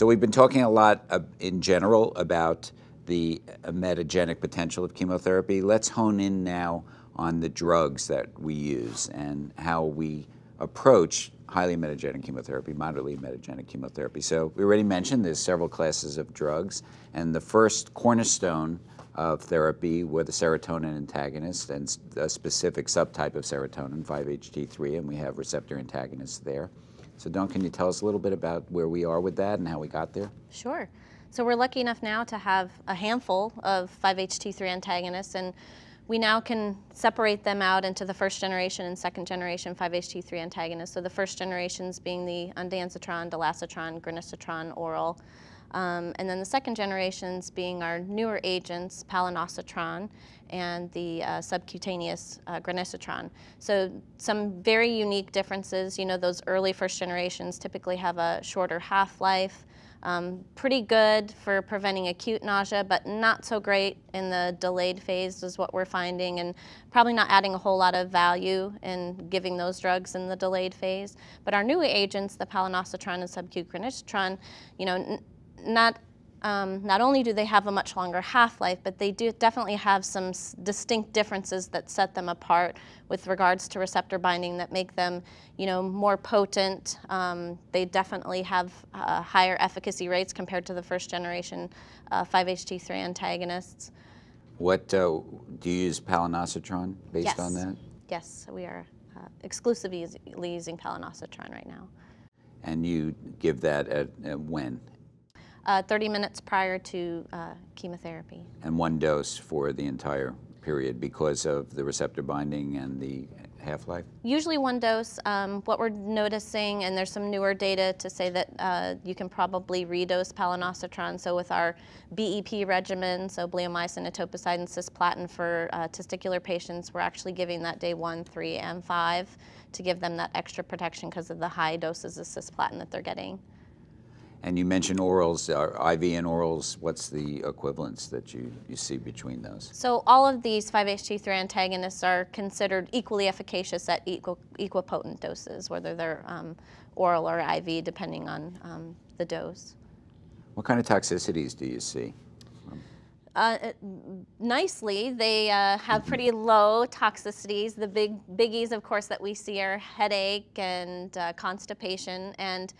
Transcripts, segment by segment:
So we've been talking a lot uh, in general about the emetogenic potential of chemotherapy. Let's hone in now on the drugs that we use and how we approach highly emetogenic chemotherapy, moderately emetogenic chemotherapy. So we already mentioned there's several classes of drugs, and the first cornerstone of therapy were the serotonin antagonist and a specific subtype of serotonin, 5-HT3, and we have receptor antagonists there. So Dawn, can you tell us a little bit about where we are with that and how we got there? Sure. So we're lucky enough now to have a handful of 5-HT3 antagonists, and we now can separate them out into the first generation and second generation 5-HT3 antagonists. So the first generations being the ondansetron, dolasetron, granisetron oral, um, and then the second generations being our newer agents, palonosetron and the uh, subcutaneous uh. So some very unique differences. You know, those early first generations typically have a shorter half-life, um, pretty good for preventing acute nausea, but not so great in the delayed phase is what we're finding, and probably not adding a whole lot of value in giving those drugs in the delayed phase. But our new agents, the palonosetron and subQ granisetron, you know, not um, not only do they have a much longer half-life, but they do definitely have some distinct differences that set them apart with regards to receptor binding that make them, you know, more potent. Um, they definitely have uh, higher efficacy rates compared to the first generation uh, 5-HT3 antagonists. What uh, do you use palonosetron based yes. on that? Yes, we are uh, exclusively using palonosetron right now. And you give that at, at when? Uh, 30 minutes prior to uh, chemotherapy. And one dose for the entire period because of the receptor binding and the half-life? Usually one dose. Um, what we're noticing, and there's some newer data to say that uh, you can probably redose palonosetron. So with our BEP regimen, so bleomycin, etoposide, and cisplatin for uh, testicular patients, we're actually giving that day one, three, and five to give them that extra protection because of the high doses of cisplatin that they're getting. And you mentioned orals, uh, IV and orals. What's the equivalence that you, you see between those? So all of these 5-HT3 antagonists are considered equally efficacious at equal, equipotent doses, whether they're um, oral or IV, depending on um, the dose. What kind of toxicities do you see? Uh, nicely, they uh, have pretty low toxicities. The big biggies, of course, that we see are headache and uh, constipation. And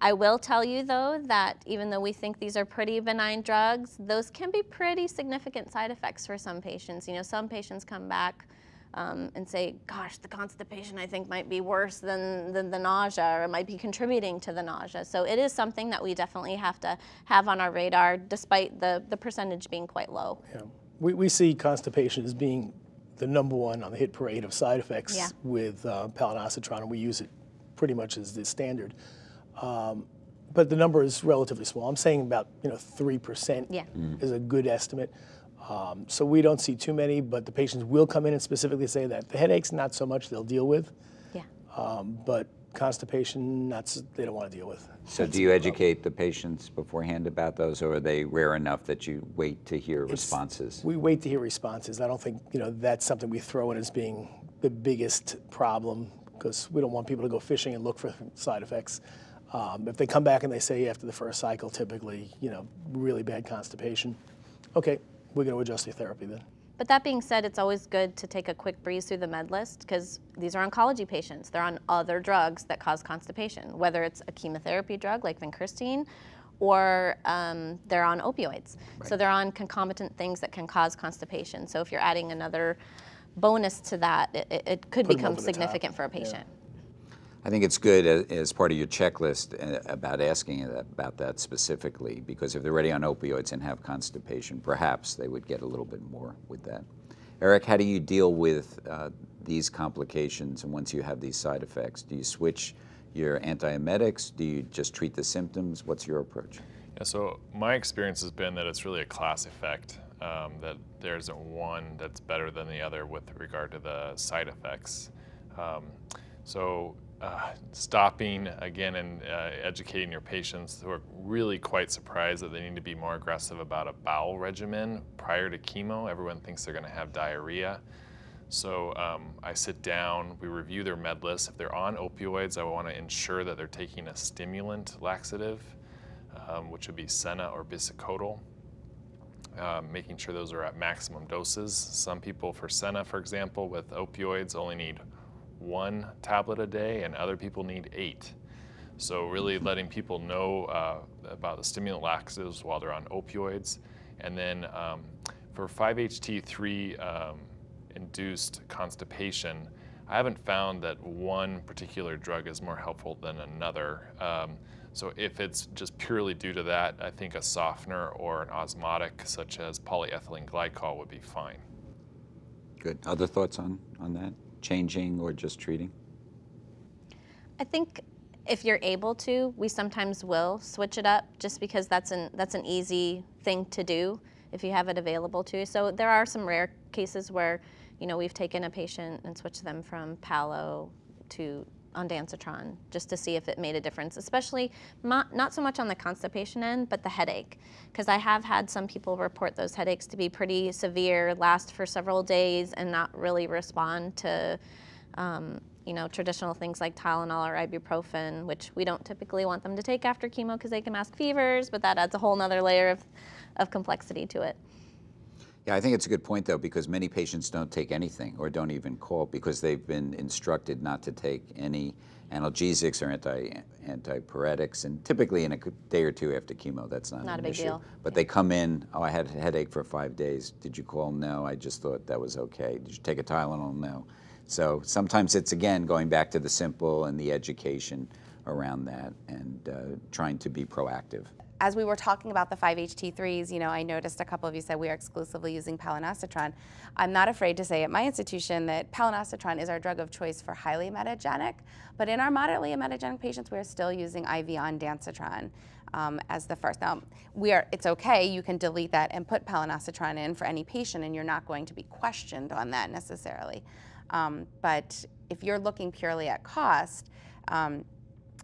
I will tell you though that even though we think these are pretty benign drugs, those can be pretty significant side effects for some patients. You know, some patients come back um, and say, gosh, the constipation I think might be worse than, than the nausea or it might be contributing to the nausea. So it is something that we definitely have to have on our radar despite the, the percentage being quite low. Yeah. We, we see constipation as being the number one on the hit parade of side effects yeah. with uh, palonosetron and we use it pretty much as the standard. Um, but the number is relatively small. I'm saying about you know three percent yeah. mm. is a good estimate. Um, so we don't see too many, but the patients will come in and specifically say that the headaches not so much they'll deal with. Yeah. Um, but constipation, that's they don't want to deal with. So that's do you educate the patients beforehand about those, or are they rare enough that you wait to hear it's, responses? We wait to hear responses. I don't think you know that's something we throw in as being the biggest problem because we don't want people to go fishing and look for side effects. Um, if they come back and they say after the first cycle, typically, you know, really bad constipation, okay, we're going to adjust your therapy then. But that being said, it's always good to take a quick breeze through the med list because these are oncology patients. They're on other drugs that cause constipation, whether it's a chemotherapy drug like vincristine or um, they're on opioids. Right. So they're on concomitant things that can cause constipation. So if you're adding another bonus to that, it, it could Put become significant for a patient. Yeah. I think it's good as, part of your checklist uh, about asking about that specifically, because if they're already on opioids and have constipation, perhaps they would get a little bit more with that. Eric, how do you deal with uh, these complications and once you have these side effects? Do you switch your antiemetics? Do you just treat the symptoms? What's your approach? Yeah, so my experience has been that it's really a class effect, um, that there isn't one that's better than the other with regard to the side effects. Um, so uh, stopping again and uh, educating your patients who are really quite surprised that they need to be more aggressive about a bowel regimen prior to chemo. Everyone thinks they're going to have diarrhea. So um, I sit down, we review their med list. If they're on opioids, I want to ensure that they're taking a stimulant laxative. um, which would be Senna or bisacodyl. Um, making sure those are at maximum doses. Some people for Senna, for example, with opioids only need one tablet a day, and other people need eight. So really letting people know uh, about the stimulant laxatives while they're on opioids. And then um, for 5-HT3 um, induced constipation, I haven't found that one particular drug is more helpful than another. Um, so if it's just purely due to that, I think a softener or an osmotic such as polyethylene glycol would be fine. Good. Other thoughts on, on that? Changing or just treating? I think if you're able to, we sometimes will switch it up just because that's an that's an easy thing to do if you have it available to you. So there are some rare cases where, you know, we've taken a patient and switched them from Palo to ondansetron just to see if it made a difference, especially not, not so much on the constipation end, but the headache. Because I have had some people report those headaches to be pretty severe, last for several days, and not really respond to, um, you know, traditional things like Tylenol or ibuprofen, which we don't typically want them to take after chemo because they can mask fevers, but that adds a whole nother layer of, of complexity to it. Yeah, I think it's a good point though, because many patients don't take anything or don't even call because they've been instructed not to take any analgesics or anti antipyretics, and typically in a day or two after chemo, that's not, Not an a big issue. deal. But they come in, oh, I had a headache for five days. Did you call? No, I just thought that was okay. Did you take a Tylenol? No. So sometimes it's again going back to the simple and the education around that and uh, trying to be proactive. As we were talking about the 5-HT3s, you know, I noticed a couple of you said we are exclusively using palonosetron. I'm not afraid to say at my institution that palonosetron is our drug of choice for highly emetogenic, but in our moderately emetogenic patients, we are still using IV ondansetron um, as the first. Now, we are, it's okay, you can delete that and put palonosetron in for any patient, and you're not going to be questioned on that necessarily. Um, but if you're looking purely at cost, um,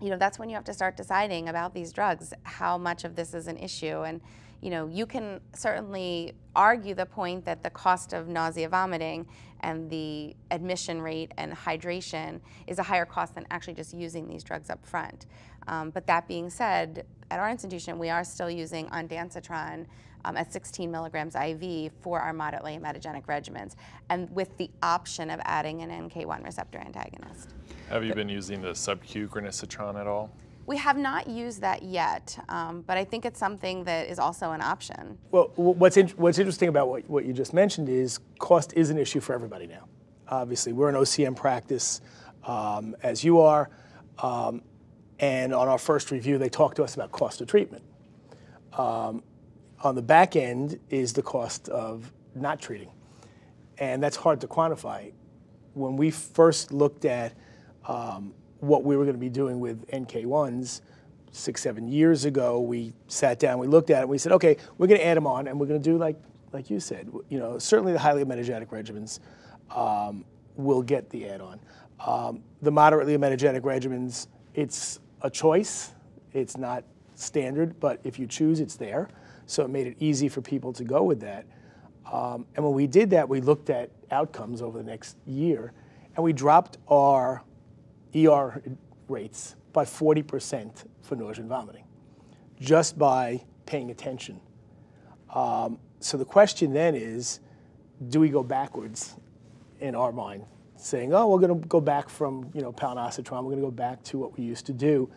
you know, that's when you have to start deciding about these drugs, how much of this is an issue. And, you know, you can certainly argue the point that the cost of nausea, vomiting, and the admission rate and hydration is a higher cost than actually just using these drugs up front. Um, but that being said, at our institution, we are still using ondansetron um, at 16 milligrams IV for our moderately emetogenic regimens, and with the option of adding an NK1 receptor antagonist. Have you been using the sub-Q at all? We have not used that yet, um, but I think it's something that is also an option. Well, what's, in, what's interesting about what, what you just mentioned is cost is an issue for everybody now. Obviously, we're an OCM practice, um, as you are, um, and on our first review, they talked to us about cost of treatment. Um, on the back end is the cost of not treating, and that's hard to quantify. When we first looked at um, what we were going to be doing with NK1s six, seven years ago, we sat down, we looked at it, and we said, okay, we're going to add them on, and we're going to do like, like you said, you know, certainly the highly emetogenic regimens um, will get the add-on. Um, the moderately emetogenic regimens, it's a choice. It's not standard, but if you choose, it's there. So it made it easy for people to go with that. Um, and when we did that, we looked at outcomes over the next year, and we dropped our ER rates by 40% for nausea and vomiting, just by paying attention. Um, so the question then is, do we go backwards in our mind, saying, oh, we're going to go back from you know palonosetron, we're going to go back to what we used to do?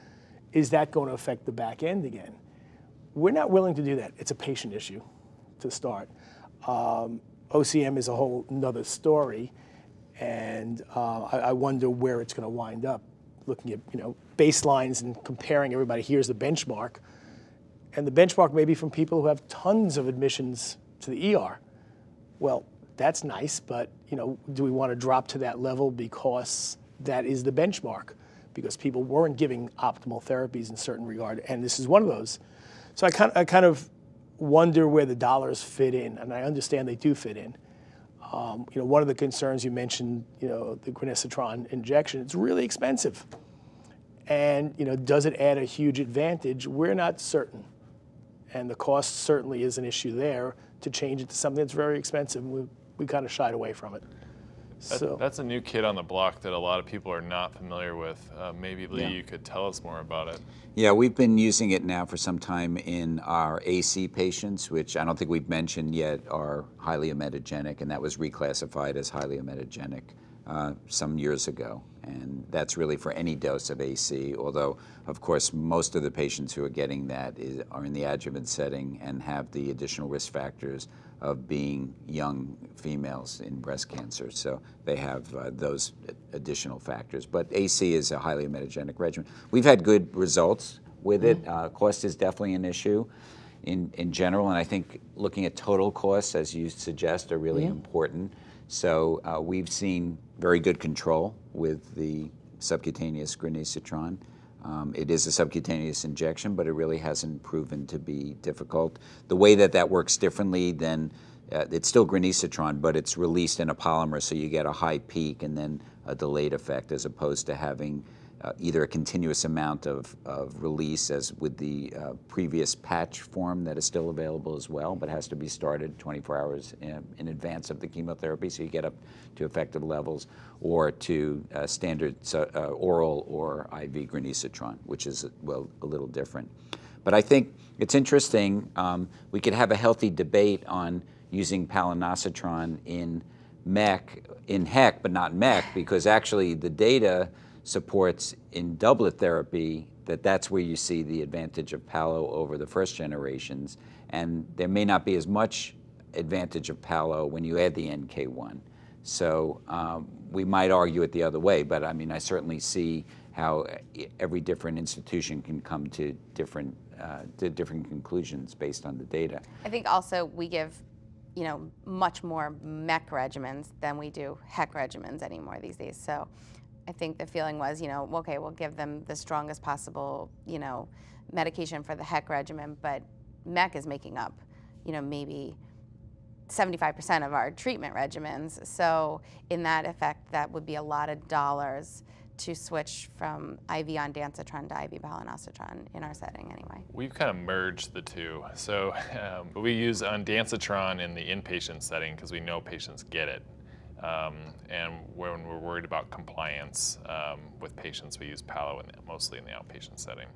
Is that going to affect the back end again? We're not willing to do that. It's a patient issue to start. Um, OCM is a whole nother story, and uh, I, I wonder where it's going to wind up. Looking at you know baselines and comparing everybody. Here's the benchmark, and the benchmark may be from people who have tons of admissions to the ER. Well, that's nice, but you know, do we want to drop to that level because that is the benchmark? Because people weren't giving optimal therapies in certain regard, and this is one of those. So I kind, I kind of wonder where the dollars fit in, and I understand they do fit in. Um, you know, one of the concerns you mentioned, you know, the granisetron injection, it's really expensive. And, you know, does it add a huge advantage? We're not certain. And the cost certainly is an issue there to change it to something that's very expensive. We, we kind of shied away from it. That, So that's a new kid on the block that a lot of people are not familiar with. Uh, maybe Lee, Yeah. you could tell us more about it. Yeah, we've been using it now for some time in our AC patients, which I don't think we've mentioned yet are highly emetogenic, and that was reclassified as highly emetogenic uh, some years ago. And that's really for any dose of AC, although, of course, most of the patients who are getting that is, are in the adjuvant setting and have the additional risk factors of being young females in breast cancer. So they have uh, those additional factors. But AC is a highly emetogenic regimen. We've had good results with it. Uh, cost is definitely an issue in, in general, and I think looking at total costs, as you suggest, are really important. So uh, we've seen very good control with the subcutaneous granisetron. Um, it is a subcutaneous injection, but it really hasn't proven to be difficult. The way that that works differently than uh, it's still granisetron, but it's released in a polymer, so you get a high peak and then a delayed effect, as opposed to having uh, either a continuous amount of, of release, as with the uh, previous patch form that is still available as well, but has to be started 24 hours in, in advance of the chemotherapy, so you get up to effective levels, or to uh, standard uh, oral or IV granisetron, which is well a little different. But I think it's interesting. Um, we could have a healthy debate on using palonosetron in MEC, in HEC, but not MEC, because actually the data supports in doublet therapy that that's where you see the advantage of palo over the first generations. And there may not be as much advantage of palo when you add the NK1. So um, we might argue it the other way, but I mean, I certainly see how every different institution can come to different, uh, to different conclusions based on the data. I think also we give, you know, much more MEC regimens than we do HEC regimens anymore these days. So I think the feeling was, you know, okay, we'll give them the strongest possible, you know, medication for the HEC regimen, but MEC is making up, you know, maybe 75% of our treatment regimens. So in that effect, that would be a lot of dollars to switch from IV ondansetron to IV palonosetron in our setting anyway. We've kind of merged the two. So um, we use ondansetron in the inpatient setting because we know patients get it. Um, and when we're worried about compliance um, with patients, we use palo in the, mostly in the outpatient setting.